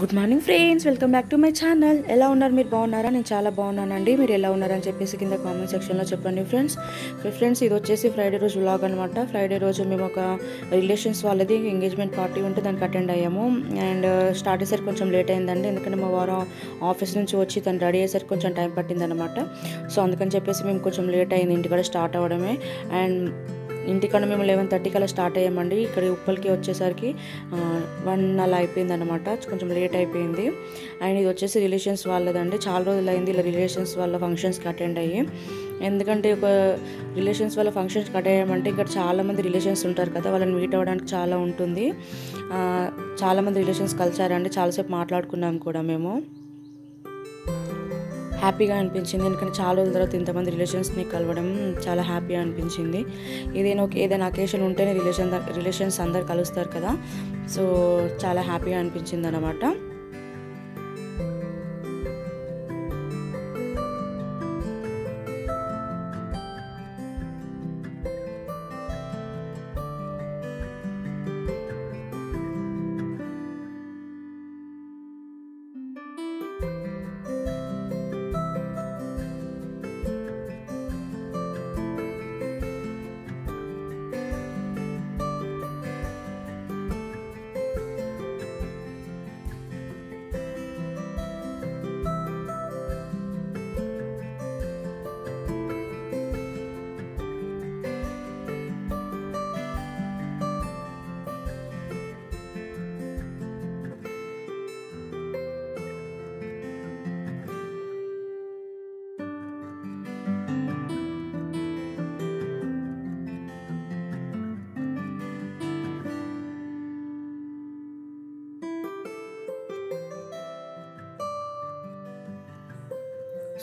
Good morning friends welcome back to my channel ఎలా ఉన్నారు? మీరు బాగున్నారా? నేను చాలా బాగున్నానండి. మీరు ఎలా ఉన్నారని చెప్పేసి కింద కామెంట్ సెక్షన్లో చెప్పండి ఫ్రెండ్స్ ఫ్రెండ్స్ ఇది వచ్చేసి ఫ్రైడే రోజు వ్లాగ్ అనమాట ఫ్రైడే రోజు మేము ఒక రిలేషన్స్ వాళ్ళది ఎంగేజ్మెంట్ పార్టీ ఉంటే దానికి అటెండ్ అయ్యాము. అండ్ స్టార్ట్ uh, అయ్యేసరికి కొంచెం లేట్ అయిందండి. ఎందుకంటే మా వారం ఆఫీస్ నుంచి వచ్చి తను రెడీ అయ్యేసరికి కొంచెం టైం పట్టిందనమాట సో అందుకని చెప్పేసి మేము కొంచెం లేట్ అయింది. ఇంటికాడ స్టార్ట్ అవ్వడమే. అండ్ ఇంటికాడ మేము లెవెన్ థర్టీకి అలా స్టార్ట్ అయ్యామండి. ఇక్కడ ఉప్పల్కి వచ్చేసరికి వన్ అలా అయిపోయింది అనమాట కొంచెం లేట్ అయిపోయింది. అండ్ ఇది వచ్చేసి రిలేషన్స్ వాళ్ళదండి. చాలా రోజులు అయింది ఇలా రిలేషన్స్ వాళ్ళ ఫంక్షన్స్కి అటెండ్ అయ్యి. ఎందుకంటే ఒక రిలేషన్స్ వాళ్ళ ఫంక్షన్స్కి అటెండ్ అయ్యామంటే ఇక్కడ చాలామంది రిలేషన్స్ ఉంటారు కదా వాళ్ళని మీట్ అవ్వడానికి చాలా ఉంటుంది. చాలామంది రిలేషన్స్ కలిసారండి. చాలాసేపు మాట్లాడుకున్నాం కూడా మేము. హ్యాపీగా అనిపించింది. ఎందుకంటే చాలా రోజుల తర్వాత ఇంతమంది రిలేషన్స్ని కలవడం చాలా హ్యాపీగా అనిపించింది. ఏదైనా ఒక ఏదైనా అకేషన్ ఉంటేనే రిలేషన్ రిలేషన్స్ అందరు కలుస్తారు కదా. సో చాలా హ్యాపీగా అనిపించింది అనమాట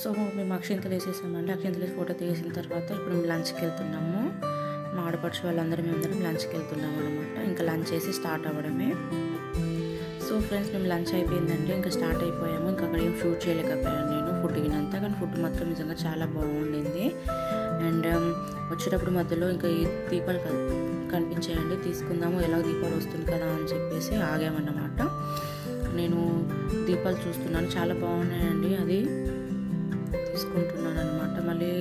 సో మేము అక్షింతలు వేసేసామండి అక్షింతలు వేసి ఫోటో తీసిన తర్వాత ఇప్పుడు మేము లంచ్కి వెళ్తున్నాము. మా ఆడపడుచు వాళ్ళందరూ మేమందరం లంచ్కి వెళ్తున్నాము అనమాట ఇంకా లంచ్ చేసి స్టార్ట్ అవ్వడమే. సో ఫ్రెండ్స్ మేము లంచ్ అయిపోయిందండి. ఇంకా స్టార్ట్ అయిపోయాము. ఇంకా అక్కడ ఏం షూట్ చేయలేకపోయాను నేను ఫుడ్ తినంతా. కానీ ఫుడ్ మాత్రం నిజంగా చాలా బాగుండింది. అండ్ వచ్చేటప్పుడు మధ్యలో ఇంకా ఈ దీపాలు కనిపించాయండి. తీసుకుందాము ఎలా దీపాలు వస్తుంది కదా అని చెప్పేసి ఆగామన్నమాట. నేను దీపాలు చూస్తున్నాను. చాలా బాగున్నాయండి. అది తీసుకుంటున్నాను అనమాట మళ్ళీ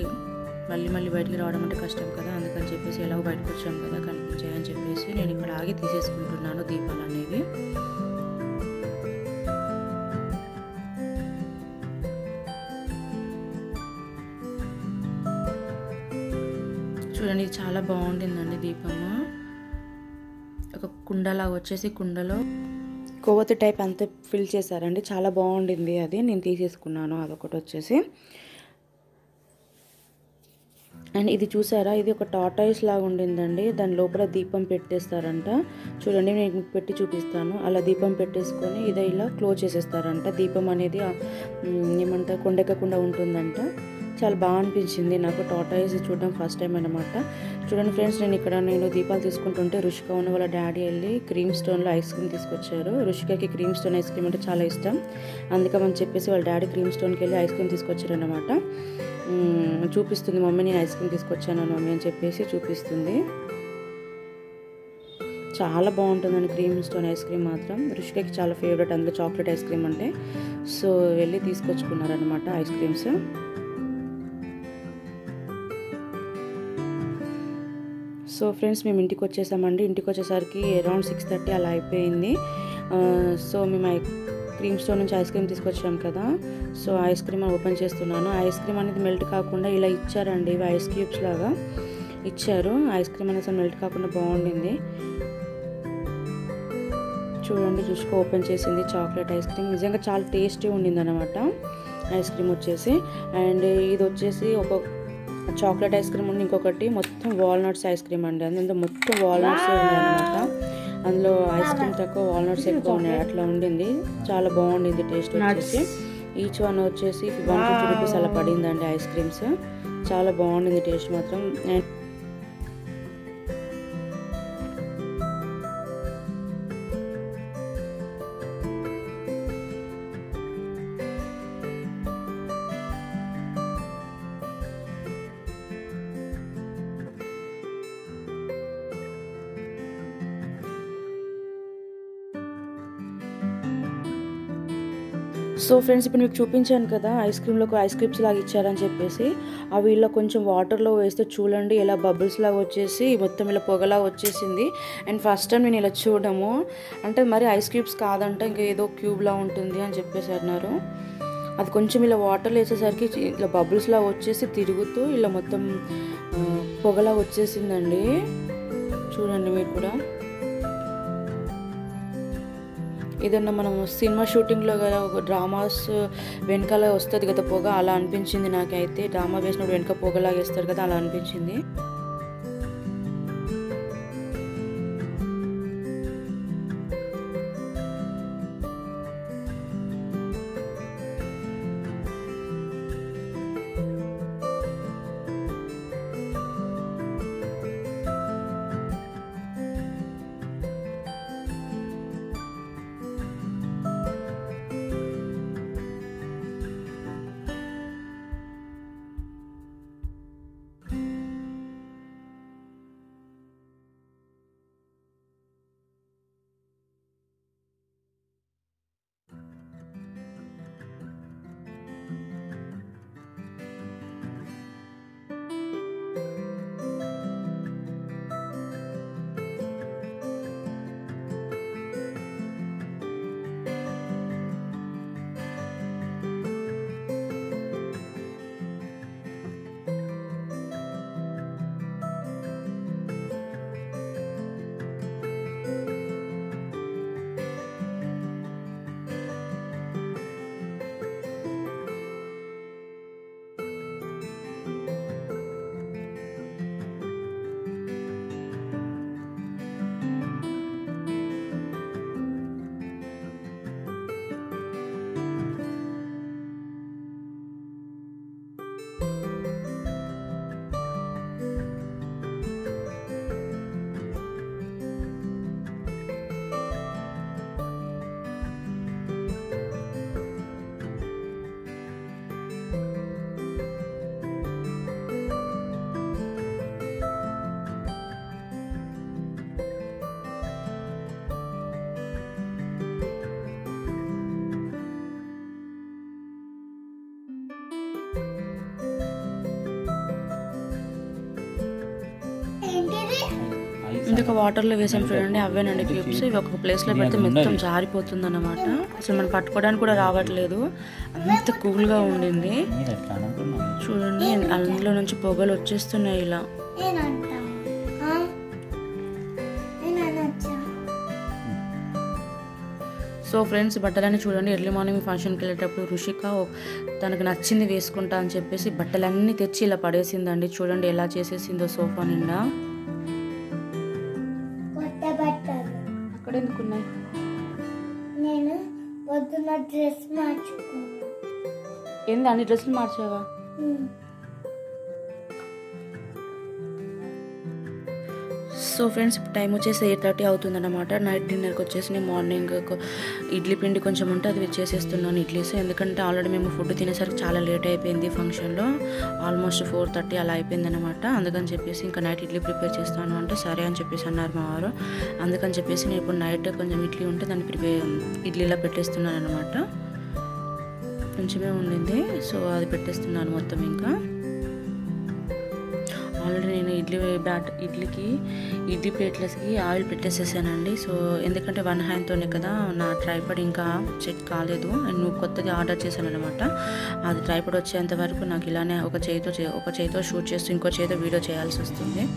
మళ్ళీ మళ్ళీ బయటికి రావడం అంటే కష్టం కదా. అందుకని చెప్పేసి ఎలాగో బయటకు వచ్చాం కదా. కనిపించాయని చెప్పేసి నేను ఇక్కడ ఆగి తీసేసుకుంటున్నాను దీపాలు అనేవి. చూడండి చాలా బాగుంటుందండి దీపము. ఒక కుండలాగా వచ్చేసి కుండలో కొవ్వొత్తి టైప్ అంతా ఫిల్ చేశారండి. చాలా బాగుండింది అది. నేను తీసేసుకున్నాను. అదొకటి వచ్చేసి. అండ్ ఇది చూసారా? ఇది ఒక టాటాయిస్ లాగా ఉండిందండి. దాని లోపల దీపం పెట్టేస్తారంట. చూడండి నేను మీకు పెట్టి చూపిస్తాను. అలా దీపం పెట్టేసుకొని ఇది ఇలా క్లోజ్ చేసేస్తారంట. దీపం అనేది ఏమంటారు కొండెక్కకుండా ఉంటుందంట. చాలా బాగా అనిపించింది. నాకు టాటాయిస్ చూడడం ఫస్ట్ టైం అనమాట చూడండి ఫ్రెండ్స్ నేను ఇక్కడ నేను దీపాలు తీసుకుంటుంటే రుషిక ఉన్న వాళ్ళ డాడీ వెళ్ళి క్రీమ్ స్టోన్లో ఐస్ క్రీమ్ తీసుకొచ్చారు. రుషికకి క్రీమ్ స్టోన్ ఐస్ క్రీమ్ అంటే చాలా ఇష్టం. అందుకని చెప్పేసి వాళ్ళ డాడీ క్రీమ్ స్టోన్కి వెళ్ళి ఐస్ క్రీమ్ తీసుకొచ్చారు అనమాట చూపిస్తుంది మమ్మీ నేను ఐస్ క్రీమ్ తీసుకొచ్చాను మమ్మీ అని చెప్పేసి చూపిస్తుంది. చాలా బాగుంటుందండి క్రీమ్ స్టోన్ ఐస్ క్రీమ్ మాత్రం. రుషికకి చాలా ఫేవరెట్ అందులో చాక్లెట్ ఐస్ క్రీమ్ అంటే. సో వెళ్ళి తీసుకొచ్చుకున్నారనమాట ఐస్ క్రీమ్స్. సో ఫ్రెండ్స్ మేము ఇంటికి వచ్చేసామండి. ఇంటికి వచ్చేసరికి అరౌండ్ సిక్స్ థర్టీ అలా అయిపోయింది. సో మేము ఐ క్రీమ్ స్టోర్ నుంచి ఐస్ క్రీమ్ తీసుకొచ్చాం కదా. సో ఐస్ క్రీమ్ ఓపెన్ చేస్తున్నాను. ఐస్ క్రీమ్ అనేది మెల్ట్ కాకుండా ఇలా ఇచ్చారండి. ఇవి ఐస్ క్యూబ్స్ లాగా ఇచ్చారు. ఐస్ క్రీమ్ అనేది అసలు మెల్ట్ కాకుండా బాగుండింది. చూడండి చూసుకో ఓపెన్ చేసింది. Chocolate ice cream. నిజంగా చాలా టేస్టీ ఉండింది అనమాట ఐస్ క్రీమ్ వచ్చేసి. అండ్ ఇది వచ్చేసి ఒక చాక్లెట్ ఐస్ క్రీమ్ ఉంది ఇంకొకటి. మొత్తం వాల్నట్స్ ఐస్ క్రీమ్ అండి. అందులో మొత్తం వాల్నట్స్ ఉన్నాయన్నమాట అందులో ఐస్ క్రీమ్ తక్కువ వాల్నట్స్ ఎక్కువ ఉన్నాయి. అట్లా ఉండింది. చాలా బాగుండింది టేస్ట్ వచ్చేసి. ఈచ్ వన్ వచ్చేసి వన్ ఫిఫ్టీ రూపీస్ అలా పడిందండి ఐస్ క్రీమ్స్. చాలా బాగుండింది టేస్ట్ మాత్రం. సో ఫ్రెండ్స్ ఇప్పుడు మీకు చూపించాను కదా ఐస్ క్రీమ్లో ఐస్ క్రీమ్స్ లాగా ఇచ్చారని చెప్పేసి అవి ఇలా కొంచెం వాటర్లో వేస్తే చూడండి ఇలా బబుల్స్ లాగా వచ్చేసి మొత్తం ఇలా పొగలా వచ్చేసింది. అండ్ ఫస్ట్ టైం నేను ఇలా చూడము అంటే మరి ఐస్ క్యూబ్స్ కాదంటే ఇంకా ఏదో క్యూబ్లా ఉంటుంది అని చెప్పేసి అన్నారు. అది కొంచెం ఇలా వాటర్లో వేసేసరికి ఇలా బబుల్స్లా లాగా వచ్చేసి తిరుగుతూ ఇలా మొత్తం పొగలా వచ్చేసిందండి. చూడండి మీరు కూడా. ఏదన్నా మనం సినిమా షూటింగ్లో కదా ఒక డ్రామాస్ వెనకాల వస్తుంది కదా పొగ అలా అనిపించింది నాకైతే. డ్రామా వేసినప్పుడు వెనక పొగలాగేస్తారు కదా అలా అనిపించింది. ఇంకొక వాటర్లో వేసాం చూడండి అవేనండి క్యూబ్స్. ఇవి ఒక ప్లేస్లో పెడితే మొత్తం జారిపోతుంది అన్నమాట అసలు మనం పట్టుకోవడానికి కూడా రావట్లేదు. అంత కూల్గా ఉండింది. మీరు ఎట్లా అనుకున్నాను చూడండి అందులో నుంచి పొగలు వచ్చేస్తున్నాయి ఇలా. సో ఫ్రెండ్స్ బట్టలన్నీ చూడండి ఎర్లీ మార్నింగ్ ఫంక్షన్కి వెళ్ళేటప్పుడు రుషిక తనకు నచ్చింది వేసుకుంటా అని చెప్పేసి బట్టలన్నీ తెచ్చి ఇలా పడేసిందండి. చూడండి ఎలా చేసేసిందో సోఫా నిండా. పొద్దున్న డ్రెస్ మార్చుకున్నాను ఏంది అన్ని డ్రెస్సులు మార్చావా? సో ఫ్రెండ్స్ ఇప్పుడు టైం వచ్చేసి ఎయిట్ థర్టీ అవుతుందన్నమాట. నైట్ డిన్నర్కి వచ్చేసి నేను మార్నింగ్ ఇడ్లీ పిండి కొంచెం ఉంటే అది చేసేస్తున్నాను ఇడ్లీస్. ఎందుకంటే ఆల్రెడీ మేము ఫుడ్ తినేసరికి చాలా లేట్ అయిపోయింది ఫంక్షన్లో. ఆల్మోస్ట్ ఫోర్ థర్టీ అలా అయిపోయింది అనమాట అందుకని చెప్పేసి ఇంకా నైట్ ఇడ్లీ ప్రిపేర్ చేస్తాను అంటే సరే అని చెప్పేసి అన్నారు మా వారు. అందుకని చెప్పేసి నేను ఇప్పుడు నైట్ కొంచెం ఇడ్లీ ఉంటే దాన్ని ప్రిపేర్ ఇడ్లీలా పెట్టేస్తున్నాను అనమాట కొంచెమే ఉండింది. సో అది పెట్టేస్తున్నాను మొత్తం ఇంకా. ఆల్రెడీ నేను ఇడ్లీ బ్యాట్ ఇడ్లీకి ఇడ్లీ ప్లేట్లెస్కి ఆయిల్ పెట్టేసేసానండి. సో ఎందుకంటే వన్ హ్యాండ్తోనే కదా నా ట్రైపడ్ ఇంకా చెక్ కాలేదు. నేను కొత్తది ఆర్డర్ చేశాను అనమాట అది ట్రైపడ్ వచ్చేంత వరకు నాకు ఇలానే ఒక చేతితో చే- ఒక చేతితో షూట్ చేస్తూ ఇంకో చేతితో వీడియో చేయాల్సి వస్తుంది.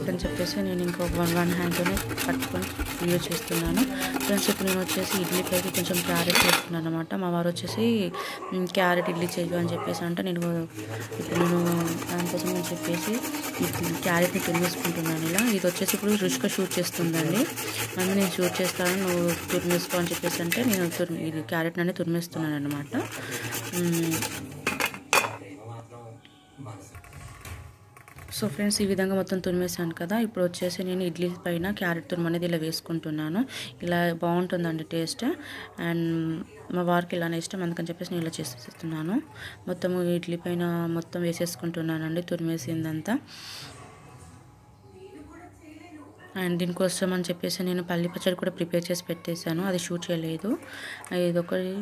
అందుకని చెప్పేసి నేను ఇంకో వన్ వన్ హ్యాండ్తోనే పట్టుకొని వీడియో చేస్తున్నాను. ఫ్రెండ్స్ ఇప్పుడు నేను వచ్చేసి ఇడ్లీ పైకి కొంచెం క్యారెట్ చేస్తున్నాను అనమాట మా వారు వచ్చేసి క్యారెట్ ఇడ్లీ చెయ్యు అని చెప్పేసి అంటే నేను ఇప్పుడు నేను దానికోసం అని చెప్పేసి క్యారెట్ని తురిమేసుకుంటున్నాను ఇలా. ఇది వచ్చేసి ఇప్పుడు రుచిగా షూట్ చేస్తుందండి. నన్ను నేను షూట్ చేస్తాను నువ్వు తురిమేసుకో అని చెప్పేసి అంటే నేను తురిమి ఇది క్యారెట్ అనేది తురిమేస్తున్నాను అనమాట సో ఫ్రెండ్స్ ఈ విధంగా మొత్తం తురిమేసాను కదా. ఇప్పుడు వచ్చేసి నేను ఇడ్లీ పైన క్యారెట్ తురుము అనేది ఇలా వేసుకుంటున్నాను. ఇలా బాగుంటుందండి టేస్ట్. అండ్ మా వారికి ఇలానే ఇష్టం అందుకని చెప్పేసి నేను ఇలా చేసేస్తున్నాను మొత్తం ఇడ్లీ పైన మొత్తం వేసేసుకుంటున్నానండి తురిమేసిందంతా. అండ్ దీనికోసం అని చెప్పేసి నేను పల్లి పచ్చడి కూడా ప్రిపేర్ చేసి పెట్టేశాను. అది షూట్ చేయలేదు. ఇది ఒకటి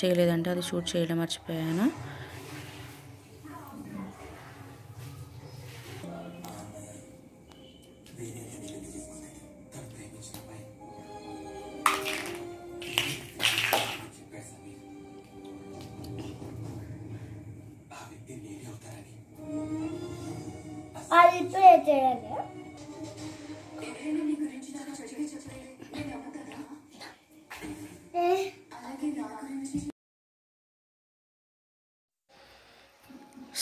చేయలేదంటే అది షూట్ చేయడం మర్చిపోయాను. చేయాలి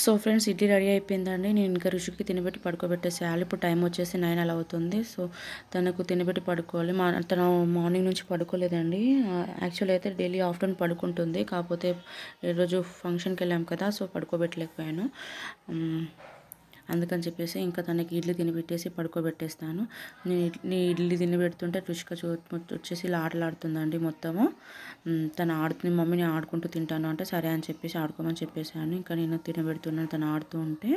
సో ఫ్రెండ్స్ ఇడ్లీ రెడీ అయిపోయిందండి. నేను ఇంకా రుషికి తినబెట్టి పడుకోబెట్టేసేయాలి ఇప్పుడు టైం వచ్చేసి నైన్ అలా అవుతుంది. సో తనకు తినబెట్టి పడుకోవాలి. మా తను మార్నింగ్ నుంచి పడుకోలేదండి. యాక్చువల్ అయితే డైలీ ఆఫ్టర్నూన్ పడుకుంటుంది. కాకపోతే ఈరోజు ఫంక్షన్కి వెళ్ళాం కదా సో పడుకోబెట్టలేకపోయాను. అందుకని చెప్పేసి ఇంకా తనకి ఇడ్లీ తినిపెట్టేసి పడుకోబెట్టేస్తాను. నేను ఇడ్లీ తినిపెడుతుంటే రుషిక చూ వచ్చేసి ఇలా ఆటలాడుతుందండి మొత్తము. తను ఆడుతుంది మమ్మీని ఆడుకుంటూ తింటాను అంటే సరే అని చెప్పేసి ఆడుకోమని చెప్పేసాను ఇంకా నేను తినబెడుతున్నాను తను ఆడుతూ ఉంటే.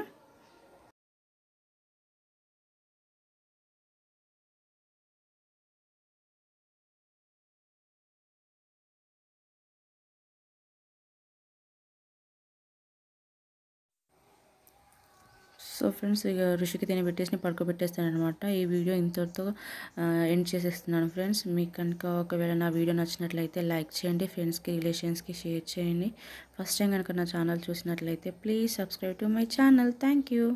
సో ఫ్రెండ్స్ ఇక ఋషికి తినబెట్టేసి పడుకోబెట్టేస్తాను అనమాట ఈ వీడియో ఇంతటితో ఎండ్ చేసేస్తున్నాను ఫ్రెండ్స్. మీకు కనుక ఒకవేళ నా వీడియో నచ్చినట్లయితే లైక్ చేయండి ఫ్రెండ్స్కి రిలేషన్స్కి షేర్ చేయండి. ఫస్ట్ టైం కనుక నా ఛానల్ చూసినట్లయితే please subscribe to my channel. Thank you.